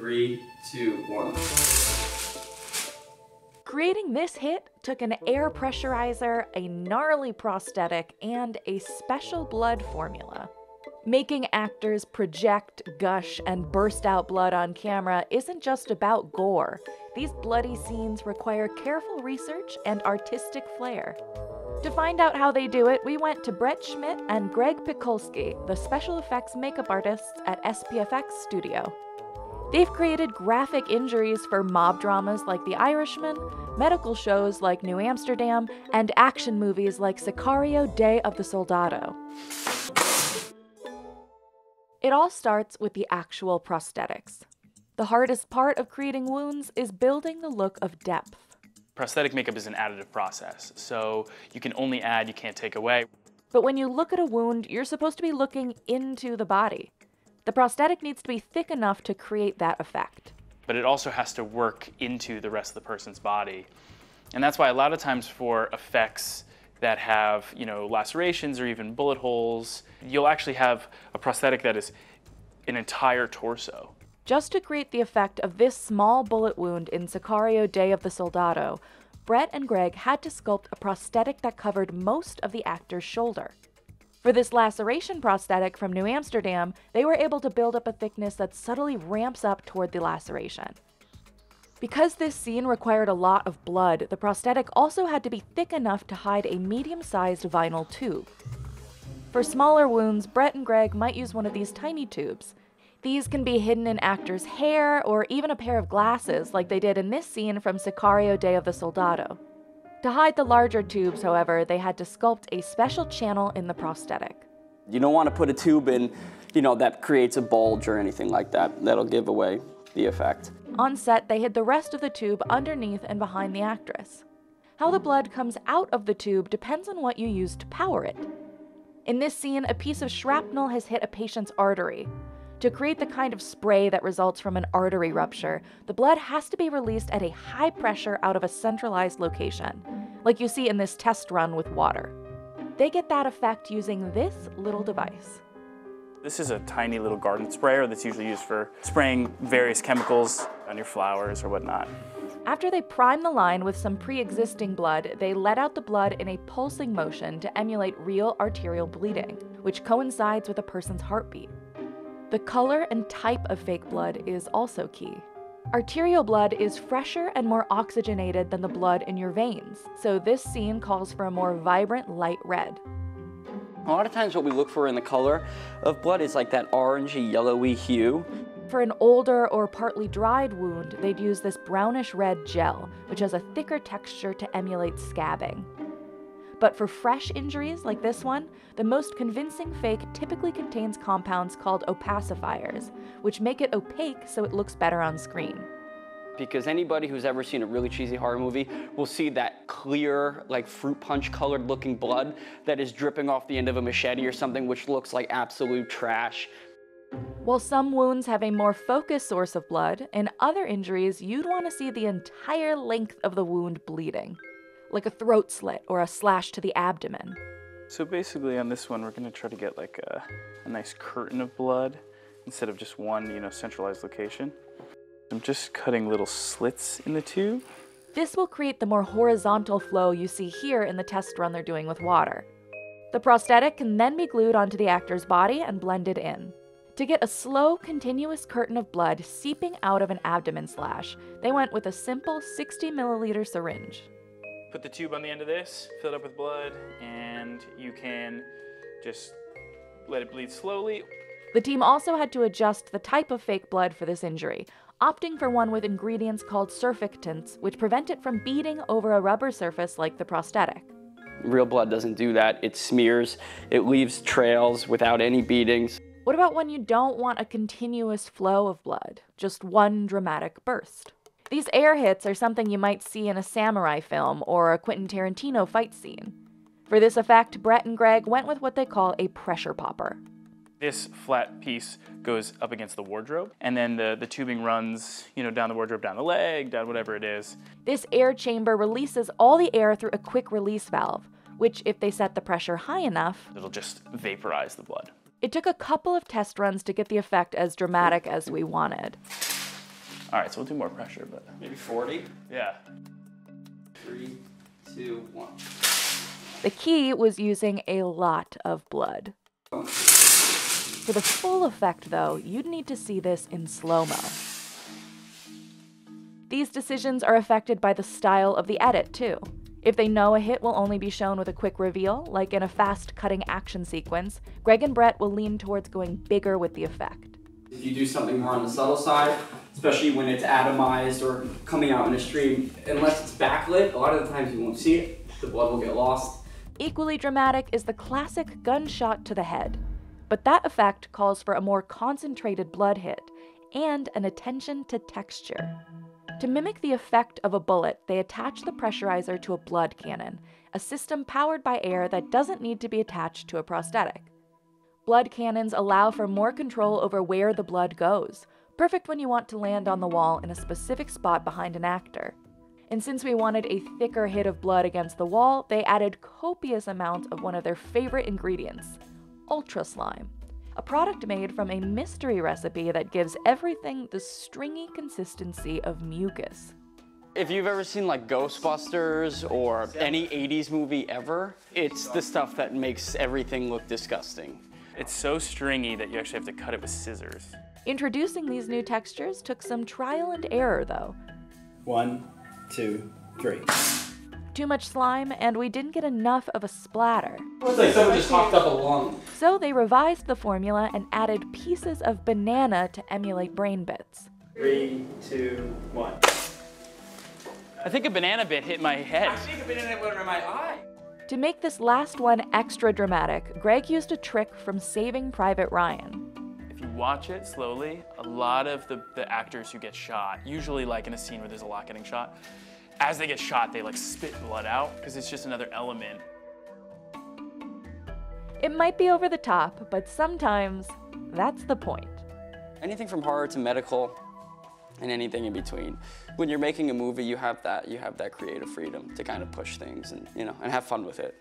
Three, two, one. Creating this hit took an air pressurizer, a gnarly prosthetic, and a special blood formula. Making actors project, gush, and burst out blood on camera isn't just about gore. These bloody scenes require careful research and artistic flair. To find out how they do it, we went to Brett Schmidt and Greg Pikulski, the special effects makeup artists at SPFX Studio. They've created graphic injuries for mob dramas like The Irishman, medical shows like New Amsterdam, and action movies like Sicario Day of the Soldado. It all starts with the actual prosthetics. The hardest part of creating wounds is building the look of depth. Prosthetic makeup is an additive process, so you can only add, you can't take away. But when you look at a wound, you're supposed to be looking into the body. The prosthetic needs to be thick enough to create that effect. But it also has to work into the rest of the person's body. And that's why a lot of times for effects that have, you know, lacerations or even bullet holes, you'll actually have a prosthetic that is an entire torso. Just to create the effect of this small bullet wound in Sicario Day of the Soldado, Brett and Greg had to sculpt a prosthetic that covered most of the actor's shoulder. For this laceration prosthetic from New Amsterdam, they were able to build up a thickness that subtly ramps up toward the laceration. Because this scene required a lot of blood, the prosthetic also had to be thick enough to hide a medium sized vinyl tube. For smaller wounds, Brett and Greg might use one of these tiny tubes. These can be hidden in actors' hair or even a pair of glasses, like they did in this scene from Sicario Day of the Soldado. To hide the larger tubes, however, they had to sculpt a special channel in the prosthetic. You don't want to put a tube in, you know, that creates a bulge or anything like that. That'll give away the effect. On set, they hid the rest of the tube underneath and behind the actress. How the blood comes out of the tube depends on what you use to power it. In this scene, a piece of shrapnel has hit a patient's artery. To create the kind of spray that results from an artery rupture, the blood has to be released at a high pressure out of a centralized location, like you see in this test run with water. They get that effect using this little device. This is a tiny little garden sprayer that's usually used for spraying various chemicals on your flowers or whatnot. After they prime the line with some pre existing blood, they let out the blood in a pulsing motion to emulate real arterial bleeding, which coincides with a person's heartbeat. The color and type of fake blood is also key. Arterial blood is fresher and more oxygenated than the blood in your veins, so this scene calls for a more vibrant light red. A lot of times what we look for in the color of blood is like that orangey yellowy hue. For an older or partly dried wound, they'd use this brownish red gel, which has a thicker texture to emulate scabbing. But for fresh injuries like this one, the most convincing fake typically contains compounds called opacifiers, which make it opaque so it looks better on screen. Because anybody who's ever seen a really cheesy horror movie will see that clear, like fruit punch colored looking blood that is dripping off the end of a machete or something, which looks like absolute trash. While some wounds have a more focused source of blood, in other injuries, you'd want to see the entire length of the wound bleeding like a throat slit or a slash to the abdomen. So basically on this one, we're gonna try to get like a, a nice curtain of blood instead of just one, you know, centralized location. I'm just cutting little slits in the tube. This will create the more horizontal flow you see here in the test run they're doing with water. The prosthetic can then be glued onto the actor's body and blended in. To get a slow, continuous curtain of blood seeping out of an abdomen slash, they went with a simple 60 milliliter syringe put the tube on the end of this, fill it up with blood, and you can just let it bleed slowly. The team also had to adjust the type of fake blood for this injury, opting for one with ingredients called surfactants, which prevent it from beading over a rubber surface like the prosthetic. Real blood doesn't do that. It smears, it leaves trails without any beadings. What about when you don't want a continuous flow of blood, just one dramatic burst? These air hits are something you might see in a samurai film or a Quentin Tarantino fight scene. For this effect, Brett and Greg went with what they call a pressure popper. This flat piece goes up against the wardrobe, and then the, the tubing runs, you know, down the wardrobe, down the leg, down whatever it is. This air chamber releases all the air through a quick release valve, which, if they set the pressure high enough, it'll just vaporize the blood. It took a couple of test runs to get the effect as dramatic as we wanted. All right, so we'll do more pressure, but Maybe 40. yeah. Three, two, one. The key was using a lot of blood. For the full effect, though, you'd need to see this in slow mo. These decisions are affected by the style of the edit, too. If they know a hit will only be shown with a quick reveal, like in a fast cutting action sequence, Greg and Brett will lean towards going bigger with the effect. If you do something more on the subtle side, especially when it's atomized or coming out in a stream, unless it's backlit, a lot of the times you won't see it. The blood will get lost. Equally dramatic is the classic gunshot to the head, but that effect calls for a more concentrated blood hit and an attention to texture. To mimic the effect of a bullet, they attach the pressurizer to a blood cannon, a system powered by air that doesn't need to be attached to a prosthetic. Blood cannons allow for more control over where the blood goes, perfect when you want to land on the wall in a specific spot behind an actor. And since we wanted a thicker hit of blood against the wall, they added copious amounts of one of their favorite ingredients, Ultra Slime, a product made from a mystery recipe that gives everything the stringy consistency of mucus. If you've ever seen like Ghostbusters or any 80s movie ever, it's the stuff that makes everything look disgusting. It's so stringy that you actually have to cut it with scissors. Introducing these new textures took some trial and error, though. One, two, three. Too much slime, and we didn't get enough of a splatter. It's like someone just hopped up a lung. So they revised the formula and added pieces of banana to emulate brain bits. Three, two, one. I think a banana bit hit my head. I think a banana went in my eye. To make this last one extra dramatic, Greg used a trick from Saving Private Ryan. If you watch it slowly, a lot of the, the actors who get shot, usually like in a scene where there's a lot getting shot, as they get shot, they like spit blood out because it's just another element. It might be over the top, but sometimes that's the point. Anything from horror to medical and anything in between. When you're making a movie, you have that you have that creative freedom to kind of push things and you know and have fun with it.